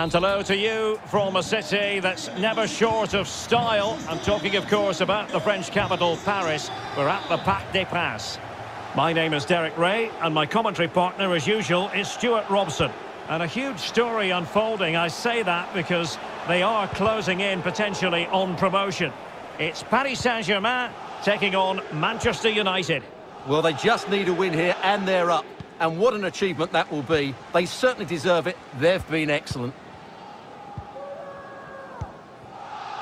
And hello to you from a city that's never short of style. I'm talking, of course, about the French capital, Paris. We're at the Parc des Princes. My name is Derek Ray, and my commentary partner, as usual, is Stuart Robson. And a huge story unfolding. I say that because they are closing in potentially on promotion. It's Paris Saint-Germain taking on Manchester United. Well, they just need a win here, and they're up. And what an achievement that will be. They certainly deserve it. They've been excellent.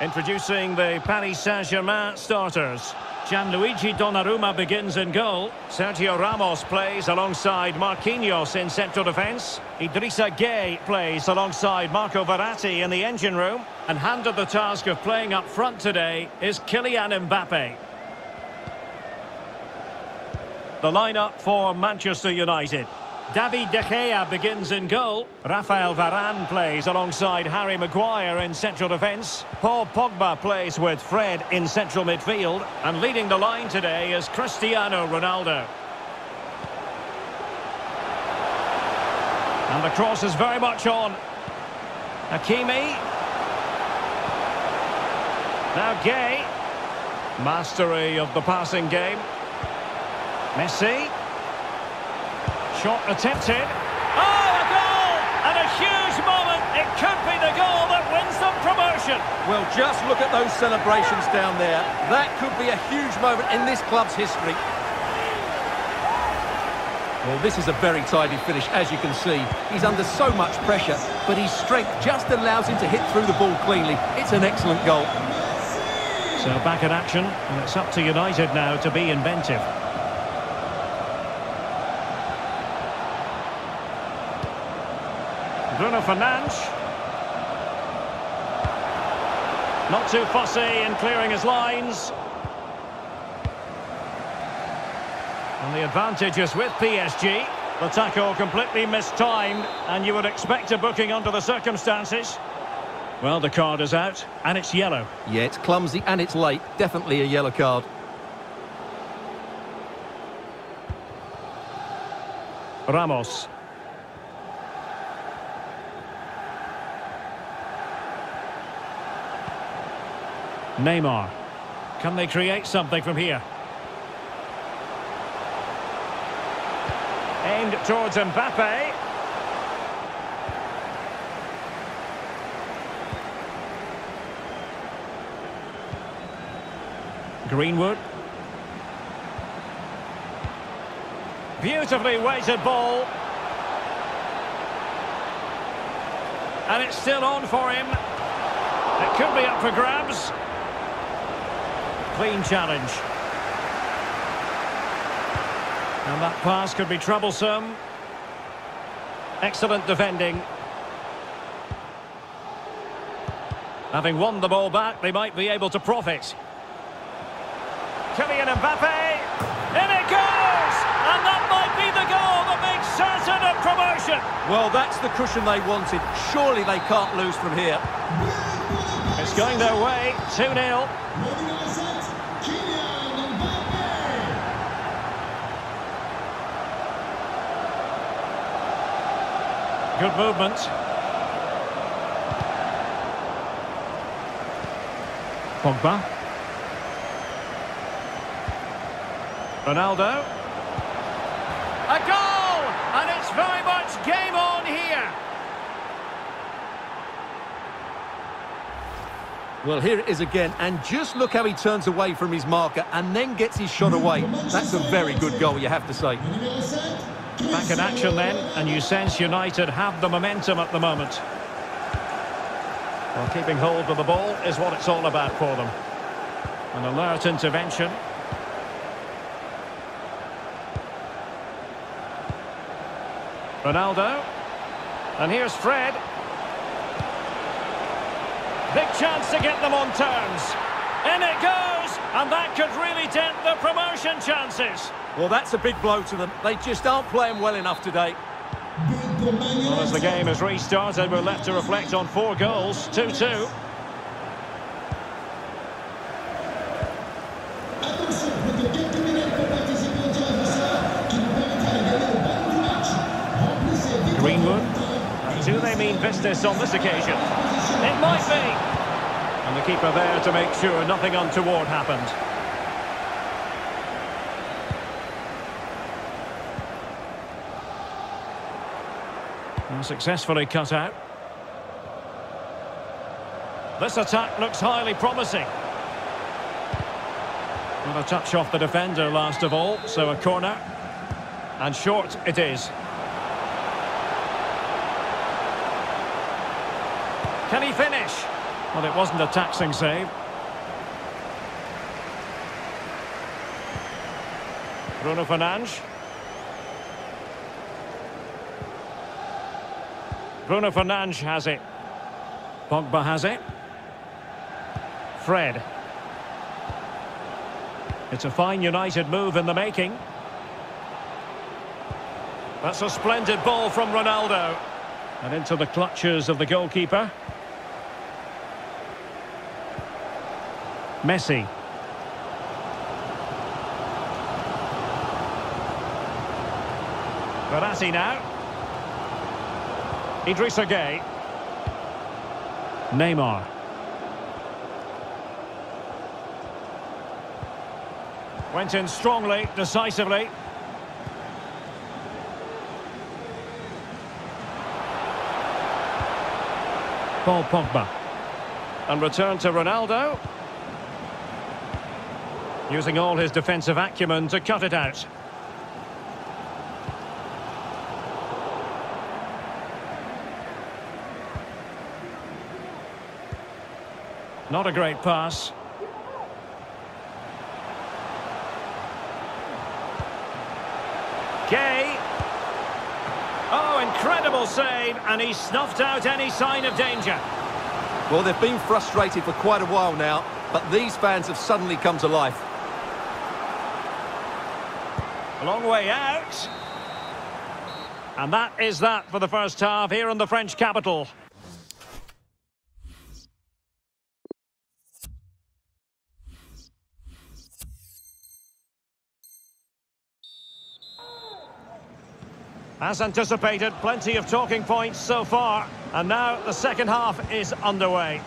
Introducing the Paris Saint-Germain starters. Gianluigi Donnarumma begins in goal. Sergio Ramos plays alongside Marquinhos in central defence. Idrissa Gueye plays alongside Marco Verratti in the engine room. And handed the task of playing up front today is Kylian Mbappe. The lineup for Manchester United. David De Gea begins in goal. Rafael Varane plays alongside Harry Maguire in central defence. Paul Pogba plays with Fred in central midfield. And leading the line today is Cristiano Ronaldo. And the cross is very much on. Hakimi. Now Gueye. Mastery of the passing game. Messi. Shot attempted. Oh, a goal! And a huge moment. It could be the goal that wins them promotion. Well, just look at those celebrations down there. That could be a huge moment in this club's history. Well, this is a very tidy finish, as you can see. He's under so much pressure, but his strength just allows him to hit through the ball cleanly. It's an excellent goal. So back in action, and it's up to United now to be inventive. Bruno Fernandes. Not too fussy in clearing his lines. And the advantage is with PSG. The tackle completely mistimed, and you would expect a booking under the circumstances. Well, the card is out, and it's yellow. Yeah, it's clumsy and it's late. Definitely a yellow card. Ramos. Neymar. Can they create something from here? Aimed towards Mbappe. Greenwood. Beautifully weighted ball. And it's still on for him. It could be up for grabs. Clean challenge. And that pass could be troublesome. Excellent defending. Having won the ball back, they might be able to profit. Kylian Mbappe. In it goes! And that might be the goal that makes certain of promotion. Well, that's the cushion they wanted. Surely they can't lose from here. It's going their way. 2-0. Good movement. Pogba. Ronaldo. A goal! And it's very much game on here. Well, here it is again, and just look how he turns away from his marker and then gets his shot away. That's a very good goal, you have to say. Back in action then, and you sense United have the momentum at the moment. Well, keeping hold of the ball is what it's all about for them. An alert intervention. Ronaldo. And here's Fred. Big chance to get them on terms. In it goes, and that could really dent the promotion chances. Well, that's a big blow to them. They just aren't playing well enough today. Well, as the game has restarted, we're left to reflect on four goals, 2-2. Greenwood. Do they mean business on this occasion. It might be. And the keeper there to make sure nothing untoward happened. And successfully cut out. This attack looks highly promising. With a touch off the defender last of all, so a corner. And short it is. Can he finish? Well, it wasn't a taxing save. Bruno Fernandes. Bruno Fernandes has it. Pogba has it. Fred. It's a fine United move in the making. That's a splendid ball from Ronaldo. And into the clutches of the goalkeeper. Messi. Verratti now. Idrissa Gueye. Neymar. Went in strongly, decisively. Paul Pogba. And return to Ronaldo. Using all his defensive acumen to cut it out. Not a great pass. Gueye. Oh, incredible save, and he snuffed out any sign of danger. Well, they've been frustrated for quite a while now, but these fans have suddenly come to life. A long way out. And that is that for the first half here in the French capital. As anticipated, plenty of talking points so far. And now the second half is underway.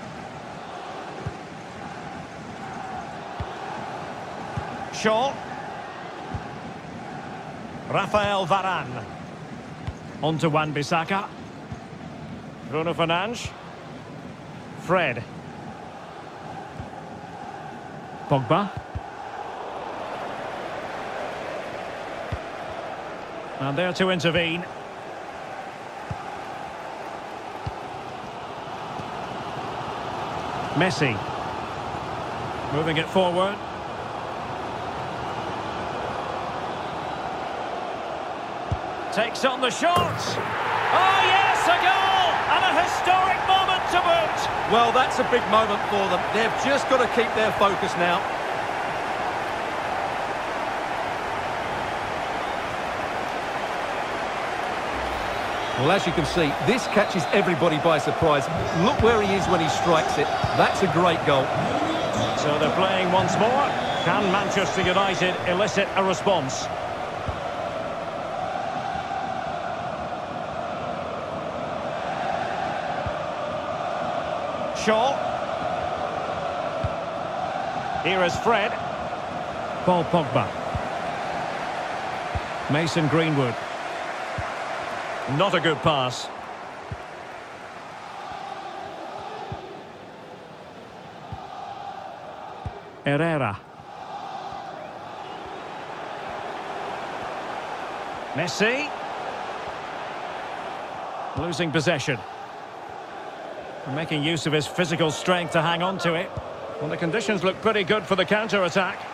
Shaw. Rafael Varane. On to Wan-Bissaka. Bruno Fernandes. Fred. Pogba. And there to intervene. Messi. Moving it forward. Takes on the shot. Oh, yes, a goal! And a historic moment to boot. Well, that's a big moment for them. They've just got to keep their focus now. Well, as you can see, this catches everybody by surprise. Look where he is when he strikes it. That's a great goal. So they're playing once more. Can Manchester United elicit a response? Shaw. Here is Fred. Paul Pogba. Mason Greenwood. Not a good pass. Herrera. Messi. Losing possession. And making use of his physical strength to hang on to it. Well, the conditions look pretty good for the counter-attack.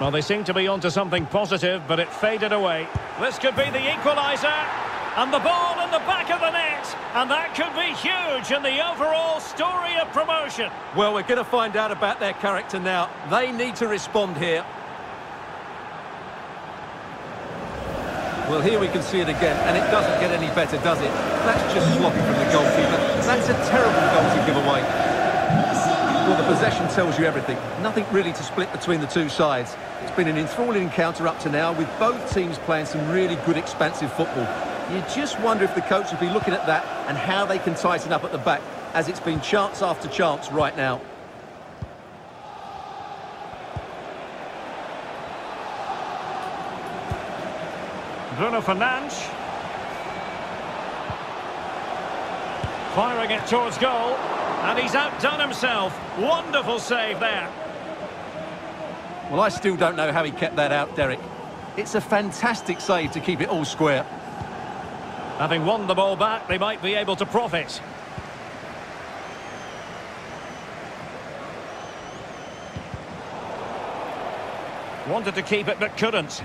Well, they seem to be onto something positive, but it faded away. This could be the equaliser. And the ball in the back of the net. And that could be huge in the overall story of promotion. Well, we're going to find out about their character now. They need to respond here. Well, here we can see it again, and it doesn't get any better, does it? That's just sloppy from the goalkeeper. That's a terrible goal to give away. Well, the possession tells you everything. Nothing really to split between the two sides. It's been an enthralling encounter up to now, with both teams playing some really good expansive football. You just wonder if the coach will be looking at that and how they can tighten up at the back, as it's been chance after chance right now. Bruno Fernandes. Firing it towards goal. And he's outdone himself. Wonderful save there. Well, I still don't know how he kept that out, Derek. It's a fantastic save to keep it all square. Having won the ball back, they might be able to profit. Wanted to keep it, but couldn't.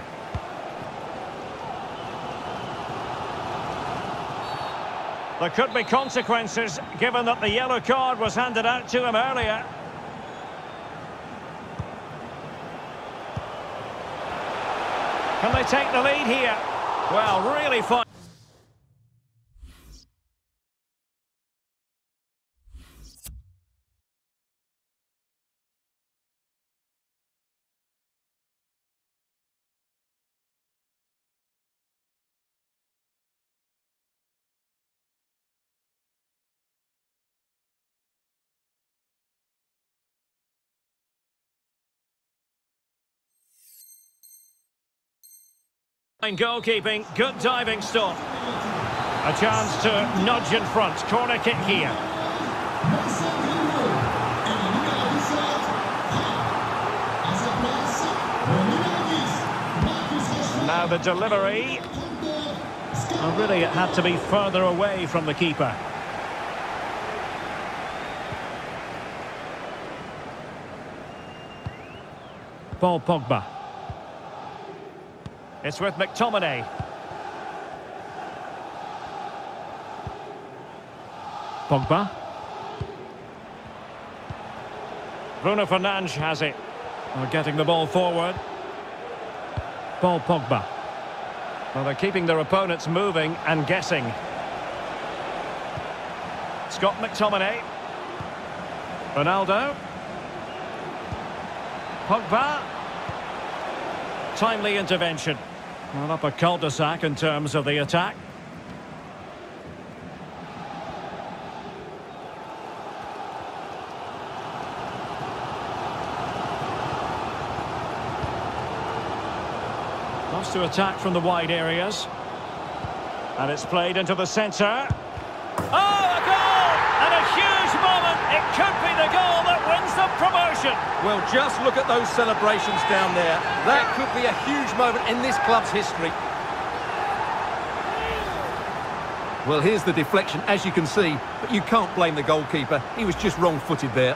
There could be consequences, given that the yellow card was handed out to him earlier. Can they take the lead here? Well, really Goalkeeping, good diving stop. A chance to nudge in front. Corner kick here. Now the delivery. Well, really, it had to be further away from the keeper. Paul Pogba. It's with McTominay. Pogba. Bruno Fernandes has it. They're getting the ball forward. Paul Pogba. Well, they're keeping their opponents moving and guessing. Scott McTominay. Ronaldo. Pogba. Timely intervention. Well, up a cul-de-sac in terms of the attack. Wants to attack from the wide areas. And it's played into the centre. Oh, a goal! And a huge moment. It could be the goal promotion. Well, just look at those celebrations down there. That could be a huge moment in this club's history. Well, here's the deflection, as you can see, but you can't blame the goalkeeper. He was just wrong-footed there.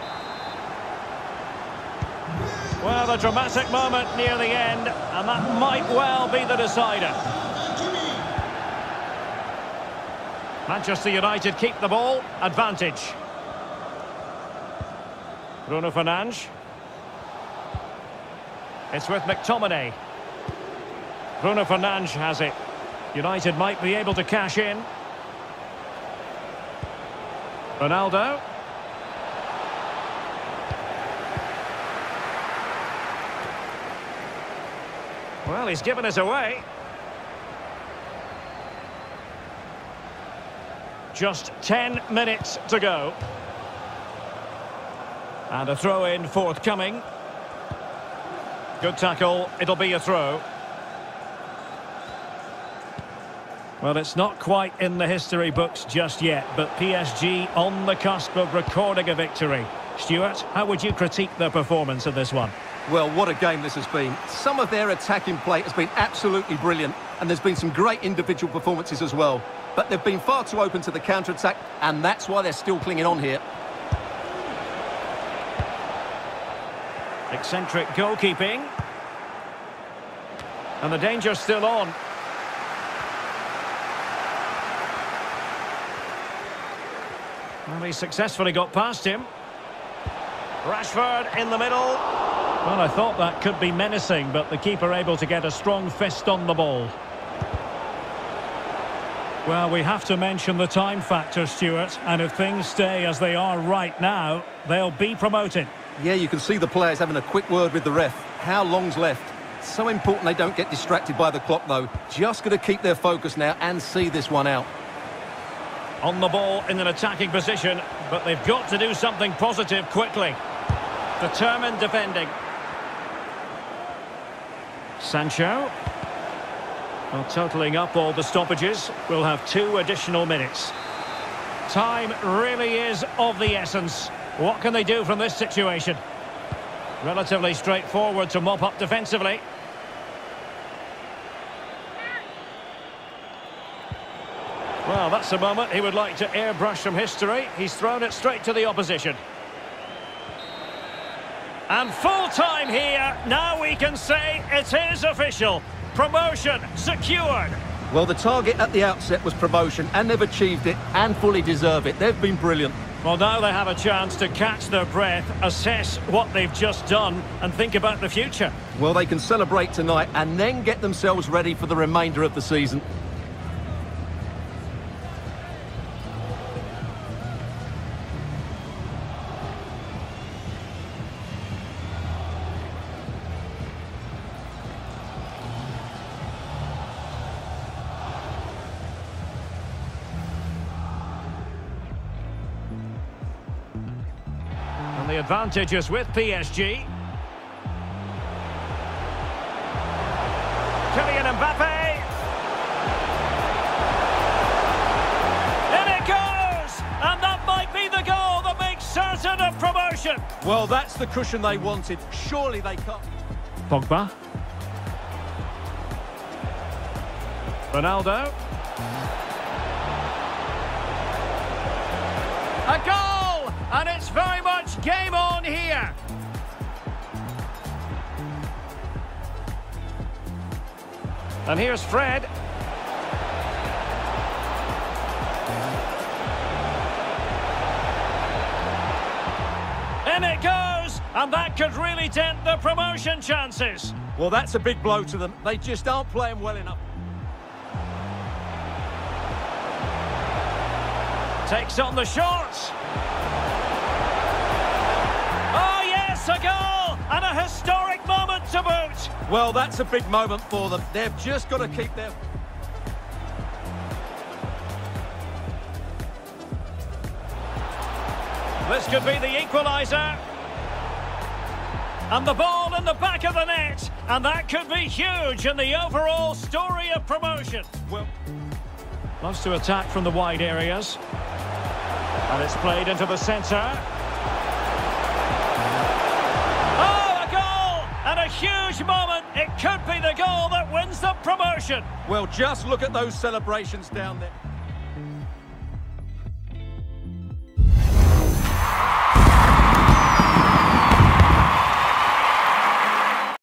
Well, a dramatic moment near the end, and that might well be the decider. Manchester United keep the ball, advantage. Bruno Fernandes. It's with McTominay. Bruno Fernandes has it. United might be able to cash in. Ronaldo. Well, he's given us away. Just 10 minutes to go. And a throw-in forthcoming. Good tackle. It'll be a throw. Well, it's not quite in the history books just yet, but PSG on the cusp of recording a victory. Stuart, how would you critique their performance in this one? Well, what a game this has been. Some of their attacking play has been absolutely brilliant, and there's been some great individual performances as well. But they've been far too open to the counter-attack, and that's why they're still clinging on here. Eccentric goalkeeping. And the danger's still on. Well, he successfully got past him. Rashford in the middle. Well, I thought that could be menacing, but the keeper able to get a strong fist on the ball. Well, we have to mention the time factor, Stuart, and if things stay as they are right now, they'll be promoted. Yeah, you can see the players having a quick word with the ref. How long's left? So important they don't get distracted by the clock, though. Just got to keep their focus now and see this one out. On the ball in an attacking position, but they've got to do something positive quickly. Determined defending. Sancho. Well, totalling up all the stoppages, we'll have two additional minutes. Time really is of the essence. What can they do from this situation? Relatively straightforward to mop up defensively. Well, that's a moment he would like to airbrush from history. He's thrown it straight to the opposition. And full time here. Now we can say it is official. Promotion secured. Well, the target at the outset was promotion, and they've achieved it, and fully deserve it. They've been brilliant. Well, now they have a chance to catch their breath, assess what they've just done, and think about the future. Well, they can celebrate tonight, and then get themselves ready for the remainder of the season. And the advantage is with PSG. Kylian Mbappe. In it goes! And that might be the goal that makes certain of promotion. Well, that's the cushion they wanted. Surely they can't... Pogba. Ronaldo. A goal! And it's very much game on here. And here's Fred. In it goes! And that could really dent the promotion chances. Well, that's a big blow to them. They just aren't playing well enough. Takes on the shots. A goal! And a historic moment to boot. Well, that's a big moment for them. They've just got to keep their... This could be the equaliser. And the ball in the back of the net. And that could be huge in the overall story of promotion. Well, Loves to attack from the wide areas. And it's played into the centre. Huge moment. It could be the goal that wins the promotion. well, just look at those celebrations down there.